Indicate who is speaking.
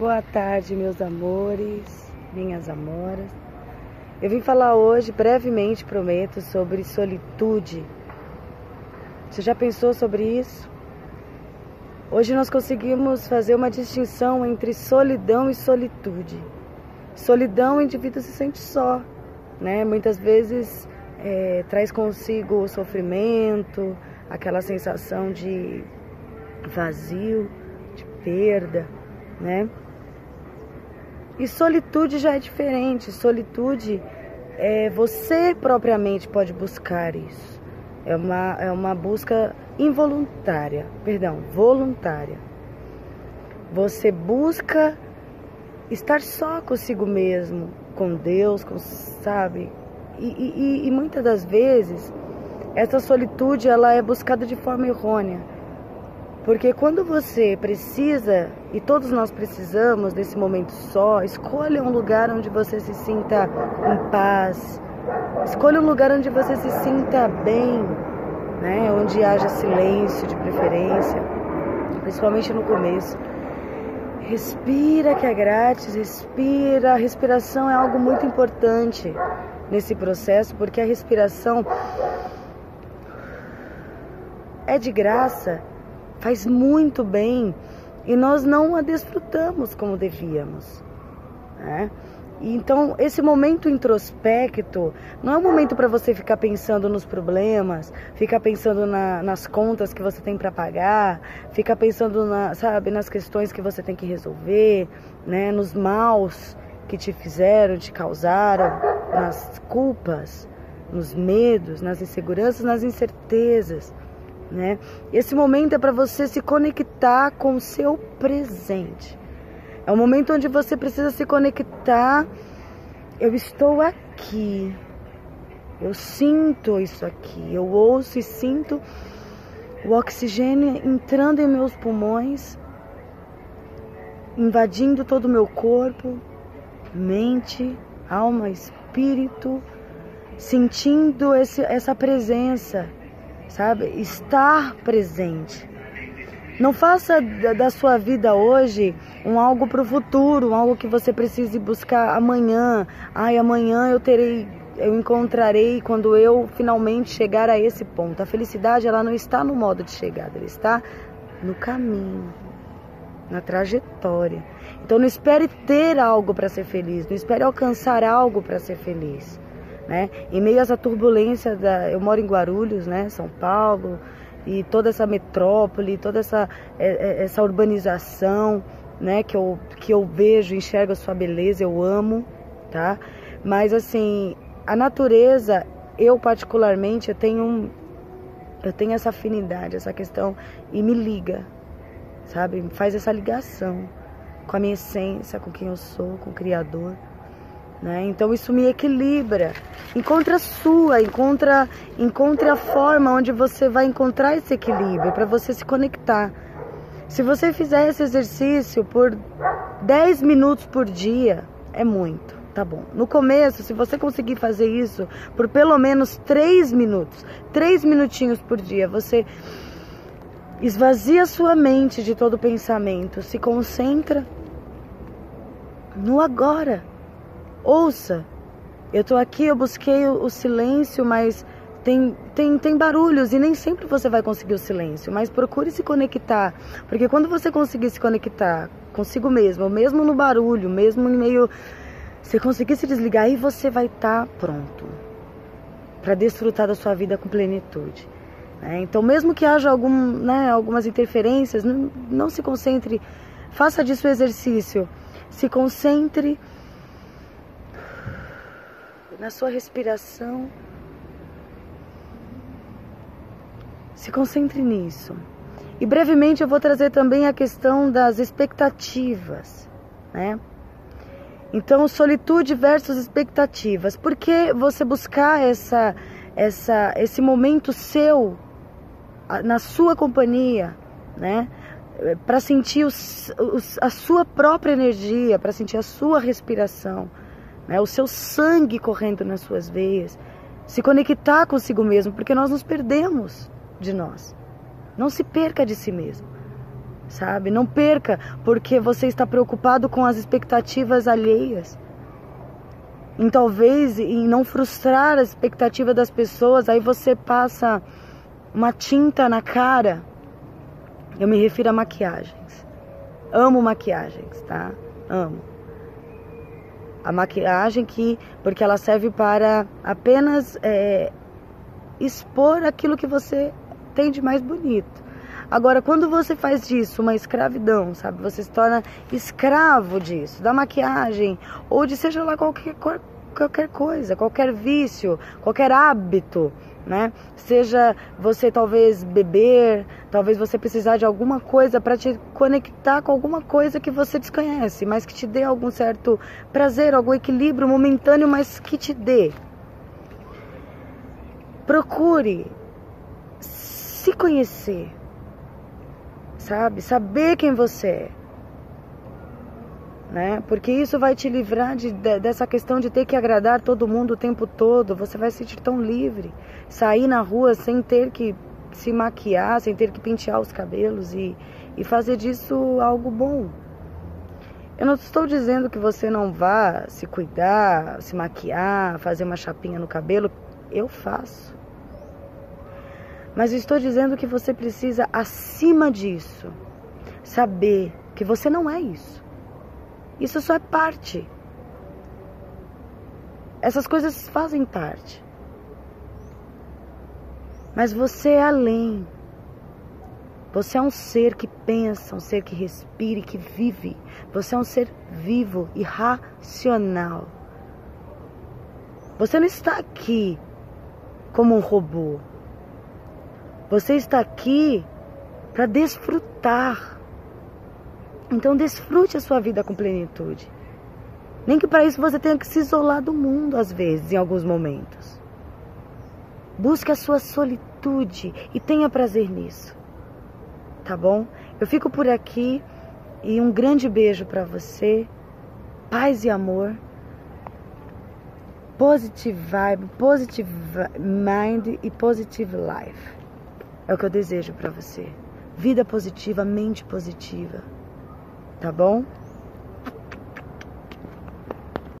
Speaker 1: Boa tarde, meus amores, minhas amoras. Eu vim falar hoje, brevemente, prometo, sobre solitude. Você já pensou sobre isso? Hoje nós conseguimos fazer uma distinção entre solidão e solitude. Solidão, o indivíduo se sente só, né? Muitas vezes é, traz consigo o sofrimento, aquela sensação de vazio, de perda, né? E solitude já é diferente. Solitude é você propriamente pode buscar isso. É uma, é uma busca involuntária, perdão, voluntária. Você busca estar só consigo mesmo, com Deus, com, sabe? E, e, e muitas das vezes essa solitude ela é buscada de forma errônea. Porque quando você precisa, e todos nós precisamos desse momento só, escolha um lugar onde você se sinta em paz. Escolha um lugar onde você se sinta bem, né? Onde haja silêncio de preferência, principalmente no começo. Respira que é grátis, respira. A respiração é algo muito importante nesse processo, porque a respiração é de graça faz muito bem e nós não a desfrutamos como devíamos. Né? Então, esse momento introspecto não é um momento para você ficar pensando nos problemas, ficar pensando na, nas contas que você tem para pagar, ficar pensando na, sabe, nas questões que você tem que resolver, né, nos maus que te fizeram, te causaram, nas culpas, nos medos, nas inseguranças, nas incertezas né? Esse momento é para você se conectar com o seu presente. É um momento onde você precisa se conectar. Eu estou aqui. Eu sinto isso aqui. Eu ouço e sinto o oxigênio entrando em meus pulmões, invadindo todo o meu corpo, mente, alma, espírito, sentindo esse, essa presença sabe? Estar presente. Não faça da sua vida hoje um algo para o futuro, algo que você precise buscar amanhã. Ai, amanhã eu terei, eu encontrarei quando eu finalmente chegar a esse ponto. A felicidade ela não está no modo de chegada, ela está no caminho, na trajetória. Então não espere ter algo para ser feliz, não espere alcançar algo para ser feliz né? Em meio a essa turbulência, da, eu moro em Guarulhos, né? São Paulo, e toda essa metrópole, toda essa, é, é, essa urbanização, né? Que eu, que eu vejo, enxergo a sua beleza, eu amo, tá? Mas assim, a natureza, eu particularmente, eu tenho um, eu tenho essa afinidade, essa questão e me liga, sabe? Faz essa ligação com a minha essência, com quem eu sou, com o Criador. Né? Então isso me equilibra. Encontre a sua, encontra, encontre a forma onde você vai encontrar esse equilíbrio para você se conectar. Se você fizer esse exercício por 10 minutos por dia, é muito, tá bom. No começo, se você conseguir fazer isso por pelo menos 3 minutos, 3 minutinhos por dia, você esvazia sua mente de todo pensamento, se concentra no agora ouça. Eu tô aqui, eu busquei o silêncio, mas tem, tem, tem barulhos e nem sempre você vai conseguir o silêncio, mas procure se conectar, porque quando você conseguir se conectar consigo mesmo, mesmo no barulho, mesmo em meio. Você conseguir se desligar, aí você vai estar tá pronto para desfrutar da sua vida com plenitude. Né? Então, mesmo que haja algum, né, algumas interferências, não, não se concentre, faça disso o exercício. Se concentre na sua respiração. Se concentre nisso. E brevemente eu vou trazer também a questão das expectativas, né? Então, solitude versus expectativas. Por que você buscar essa, essa, esse momento seu, na sua companhia, né? Para sentir os, os, a sua própria energia, para sentir a sua respiração né? o seu sangue correndo nas suas veias, se conectar consigo mesmo, porque nós nos perdemos de nós. Não se perca de si mesmo. sabe? Não perca porque você está preocupado com as expectativas alheias. Em talvez em não frustrar a expectativa das pessoas, aí você passa uma tinta na cara. Eu me refiro a maquiagens. Amo maquiagens, tá? Amo. A maquiagem que, porque ela serve para apenas é, expor aquilo que você tem de mais bonito. Agora, quando você faz disso uma escravidão, sabe? Você se torna escravo disso, da maquiagem, ou de seja lá qualquer, qualquer coisa, qualquer vício, qualquer hábito, né? Seja você talvez beber, talvez você precisar de alguma coisa para te conectar com alguma coisa que você desconhece, mas que te dê algum certo prazer, algum equilíbrio momentâneo, mas que te dê. Procure se conhecer sabe? Saber quem você é. Né? Porque isso vai te livrar de, de, dessa questão de ter que agradar todo mundo o tempo todo. Você vai se sentir tão livre. Sair na rua sem ter que se maquiar, sem ter que pentear os cabelos e, e fazer disso algo bom. Eu não estou dizendo que você não vá se cuidar, se maquiar, fazer uma chapinha no cabelo. Eu faço. Mas estou dizendo que você precisa, acima disso, saber que você não é isso. Isso só é parte. Essas coisas fazem parte. Mas você é além. Você é um ser que pensa, um ser que respira e que vive. Você é um ser vivo e racional. Você não está aqui como um robô. Você está aqui para desfrutar. Então desfrute a sua vida com plenitude. Nem que para isso você tenha que se isolar do mundo às vezes, em alguns momentos. Busque a sua solitude e tenha prazer nisso. Tá bom? Eu fico por aqui e um grande beijo para você. Paz e amor. Positive vibe, positive mind e positive life. É o que eu desejo para você. Vida positiva, mente positiva. Tá bom?